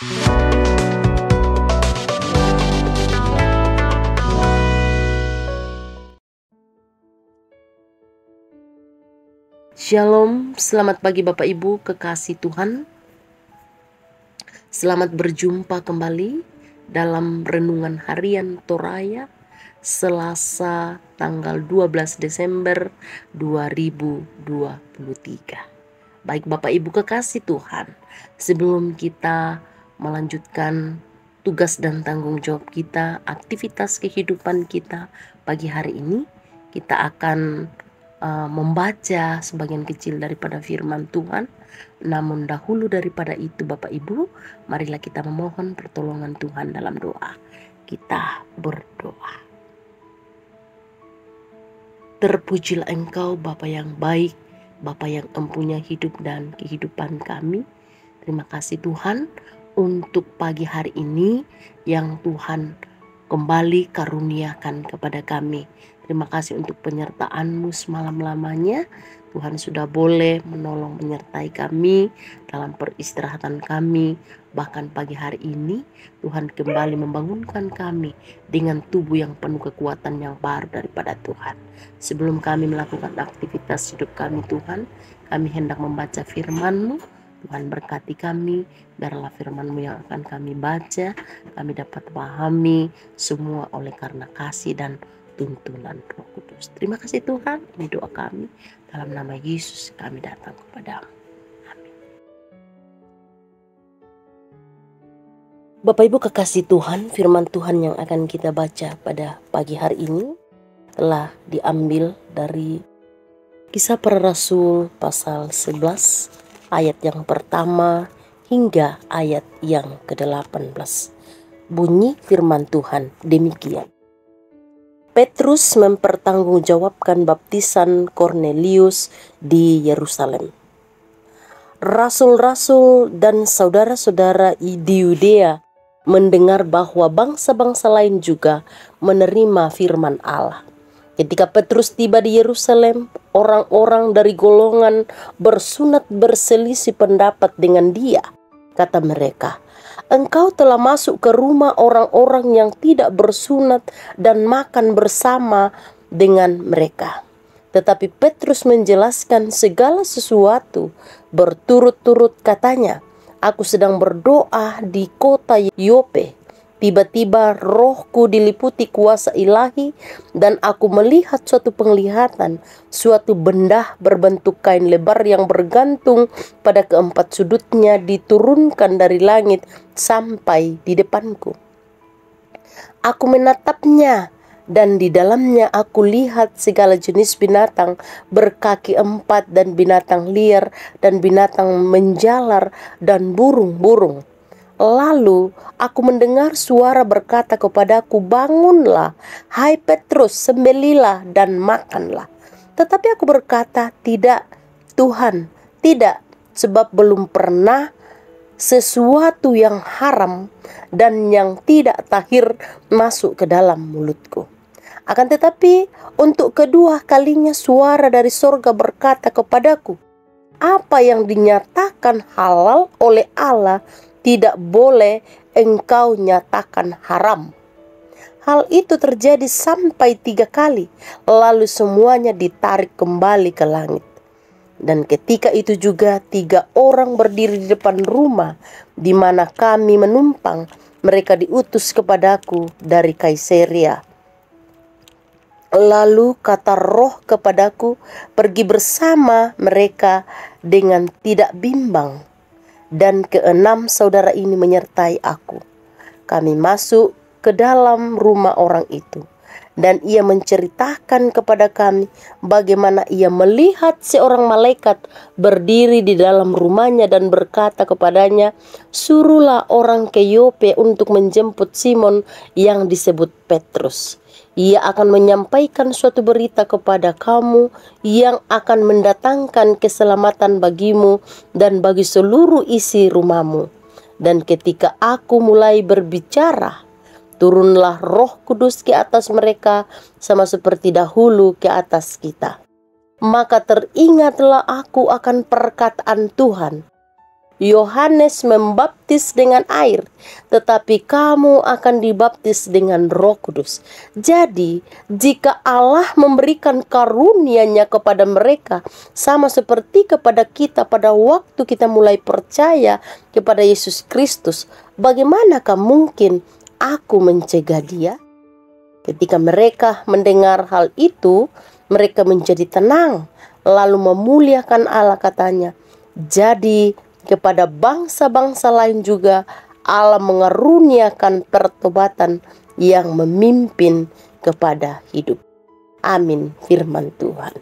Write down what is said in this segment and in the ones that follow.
Shalom, selamat pagi Bapak Ibu kekasih Tuhan. Selamat berjumpa kembali dalam renungan harian Toraya Selasa tanggal 12 Desember 2023. Baik Bapak Ibu kekasih Tuhan, sebelum kita melanjutkan tugas dan tanggung jawab kita, aktivitas kehidupan kita pagi hari ini, kita akan uh, membaca sebagian kecil daripada firman Tuhan. Namun dahulu daripada itu Bapak Ibu, marilah kita memohon pertolongan Tuhan dalam doa. Kita berdoa. Terpujilah Engkau Bapa yang baik, Bapa yang empunya hidup dan kehidupan kami. Terima kasih Tuhan untuk pagi hari ini yang Tuhan kembali karuniakan kepada kami. Terima kasih untuk penyertaanmu semalam lamanya. Tuhan sudah boleh menolong menyertai kami dalam peristirahatan kami. Bahkan pagi hari ini Tuhan kembali membangunkan kami dengan tubuh yang penuh kekuatan yang baru daripada Tuhan. Sebelum kami melakukan aktivitas hidup kami Tuhan, kami hendak membaca firman-Mu. Tuhan berkati kami, biarlah firman-Mu yang akan kami baca, kami dapat pahami semua oleh karena kasih dan tuntunan Roh Kudus. Terima kasih Tuhan, ini doa kami. Dalam nama Yesus kami datang kepada Amin. Bapak Ibu kekasih Tuhan, firman Tuhan yang akan kita baca pada pagi hari ini telah diambil dari Kisah Para Rasul pasal 11 ayat yang pertama hingga ayat yang ke-18. Bunyi firman Tuhan demikian. Petrus mempertanggungjawabkan baptisan Cornelius di Yerusalem. Rasul-rasul dan saudara-saudara di Yudea mendengar bahwa bangsa-bangsa lain juga menerima firman Allah. Ketika Petrus tiba di Yerusalem, orang-orang dari golongan bersunat berselisih pendapat dengan dia. Kata mereka, engkau telah masuk ke rumah orang-orang yang tidak bersunat dan makan bersama dengan mereka. Tetapi Petrus menjelaskan segala sesuatu berturut-turut katanya, Aku sedang berdoa di kota Yope Tiba-tiba rohku diliputi kuasa ilahi dan aku melihat suatu penglihatan, suatu benda berbentuk kain lebar yang bergantung pada keempat sudutnya diturunkan dari langit sampai di depanku. Aku menatapnya dan di dalamnya aku lihat segala jenis binatang berkaki empat dan binatang liar dan binatang menjalar dan burung-burung Lalu aku mendengar suara berkata kepadaku, "Bangunlah, hai Petrus, sembelilah dan makanlah." Tetapi aku berkata, "Tidak, Tuhan, tidak, sebab belum pernah sesuatu yang haram dan yang tidak tahir masuk ke dalam mulutku." Akan tetapi, untuk kedua kalinya suara dari sorga berkata kepadaku, "Apa yang dinyatakan halal oleh Allah?" Tidak boleh engkau nyatakan haram. Hal itu terjadi sampai tiga kali, lalu semuanya ditarik kembali ke langit. Dan ketika itu juga tiga orang berdiri di depan rumah di mana kami menumpang. Mereka diutus kepadaku dari Kaisaria. Lalu kata roh kepadaku, pergi bersama mereka dengan tidak bimbang dan keenam saudara ini menyertai aku. Kami masuk ke dalam rumah orang itu, dan ia menceritakan kepada kami bagaimana ia melihat seorang malaikat berdiri di dalam rumahnya dan berkata kepadanya, "Suruhlah orang ke Yope untuk menjemput Simon yang disebut Petrus." Ia akan menyampaikan suatu berita kepada kamu yang akan mendatangkan keselamatan bagimu dan bagi seluruh isi rumahmu. Dan ketika aku mulai berbicara, turunlah roh kudus ke atas mereka sama seperti dahulu ke atas kita. Maka teringatlah aku akan perkataan Tuhan. Yohanes membaptis dengan air, tetapi kamu akan dibaptis dengan Roh Kudus. Jadi, jika Allah memberikan karunia-Nya kepada mereka sama seperti kepada kita pada waktu kita mulai percaya kepada Yesus Kristus, bagaimanakah mungkin aku mencegah dia? Ketika mereka mendengar hal itu, mereka menjadi tenang, lalu memuliakan Allah katanya. Jadi kepada bangsa-bangsa lain juga Allah mengaruniakan pertobatan yang memimpin kepada hidup. Amin firman Tuhan.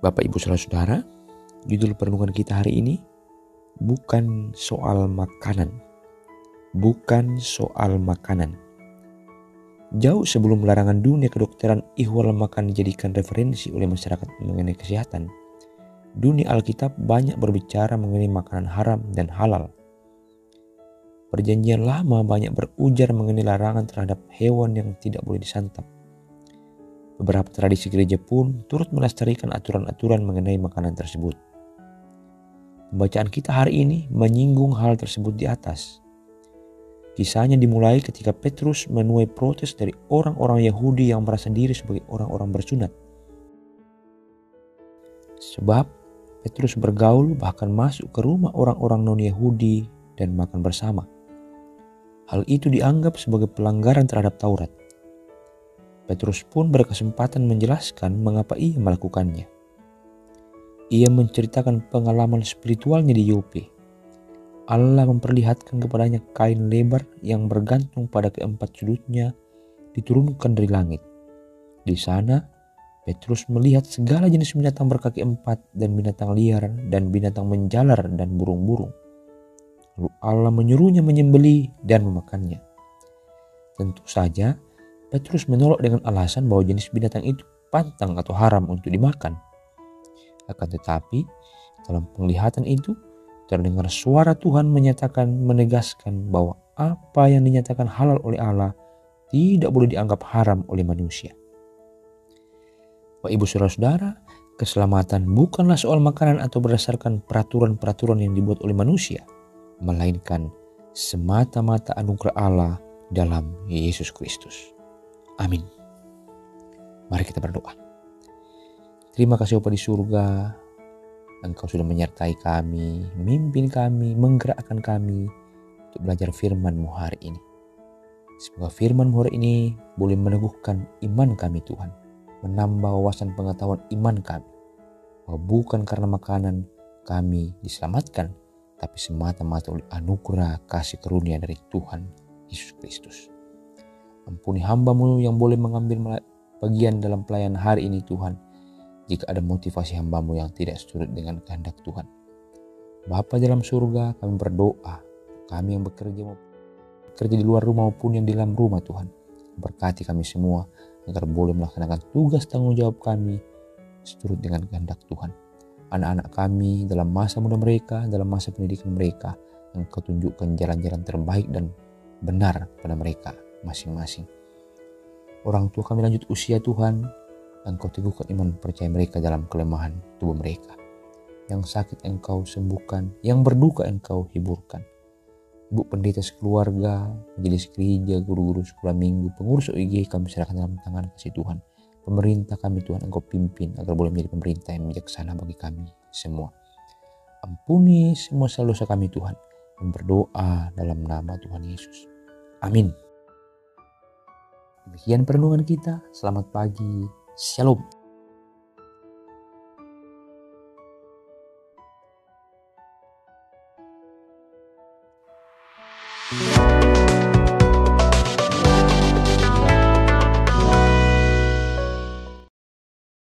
Bapak Ibu Saudara-saudara, judul perenungan kita hari ini bukan soal makanan. Bukan soal makanan Jauh sebelum larangan dunia kedokteran ihwal makan dijadikan referensi oleh masyarakat mengenai kesehatan, dunia Alkitab banyak berbicara mengenai makanan haram dan halal. Perjanjian lama banyak berujar mengenai larangan terhadap hewan yang tidak boleh disantap. Beberapa tradisi gereja pun turut melestarikan aturan-aturan mengenai makanan tersebut. Pembacaan kita hari ini menyinggung hal tersebut di atas. Kisahnya dimulai ketika Petrus menuai protes dari orang-orang Yahudi yang merasa diri sebagai orang-orang bersunat. Sebab Petrus bergaul bahkan masuk ke rumah orang-orang non-Yahudi dan makan bersama. Hal itu dianggap sebagai pelanggaran terhadap Taurat. Petrus pun berkesempatan menjelaskan mengapa ia melakukannya. Ia menceritakan pengalaman spiritualnya di Yope Allah memperlihatkan kepadanya kain lebar yang bergantung pada keempat sudutnya diturunkan dari langit. Di sana, Petrus melihat segala jenis binatang berkaki empat dan binatang liar dan binatang menjalar dan burung-burung. Lalu Allah menyuruhnya menyembeli dan memakannya. Tentu saja, Petrus menolak dengan alasan bahwa jenis binatang itu pantang atau haram untuk dimakan. Akan tetapi, dalam penglihatan itu, terdengar suara Tuhan menyatakan menegaskan bahwa apa yang dinyatakan halal oleh Allah tidak boleh dianggap haram oleh manusia. Bapak Ibu Saudara-saudara, keselamatan bukanlah soal makanan atau berdasarkan peraturan-peraturan yang dibuat oleh manusia, melainkan semata-mata anugerah Allah dalam Yesus Kristus. Amin. Mari kita berdoa. Terima kasih Bapak di surga, Engkau sudah menyertai kami, memimpin kami, menggerakkan kami untuk belajar firman-Mu hari ini. Semoga firman-Mu hari ini boleh meneguhkan iman kami Tuhan, menambah wawasan pengetahuan iman kami, bahwa bukan karena makanan kami diselamatkan, tapi semata-mata oleh anugerah kasih karunia dari Tuhan Yesus Kristus. Ampuni hambamu yang boleh mengambil bagian dalam pelayanan hari ini Tuhan, jika ada motivasi hambamu yang tidak seturut dengan kehendak Tuhan. Bapa dalam surga, kami berdoa, kami yang bekerja bekerja di luar rumah maupun yang di dalam rumah Tuhan. Berkati kami semua agar boleh melaksanakan tugas tanggung jawab kami seturut dengan kehendak Tuhan. Anak-anak kami dalam masa muda mereka, dalam masa pendidikan mereka, yang kau tunjukkan jalan-jalan terbaik dan benar pada mereka masing-masing. Orang tua kami lanjut usia Tuhan, Engkau teguhkan iman percaya mereka dalam kelemahan tubuh mereka. Yang sakit engkau sembuhkan, yang berduka engkau hiburkan. Ibu pendeta sekeluarga, majelis gereja, guru-guru sekolah minggu, pengurus OIG kami serahkan dalam tangan kasih Tuhan. Pemerintah kami Tuhan engkau pimpin agar boleh menjadi pemerintah yang bijaksana bagi kami semua. Ampuni semua dosa kami Tuhan. Dan berdoa dalam nama Tuhan Yesus. Amin. Demikian perenungan kita. Selamat pagi. Shalom.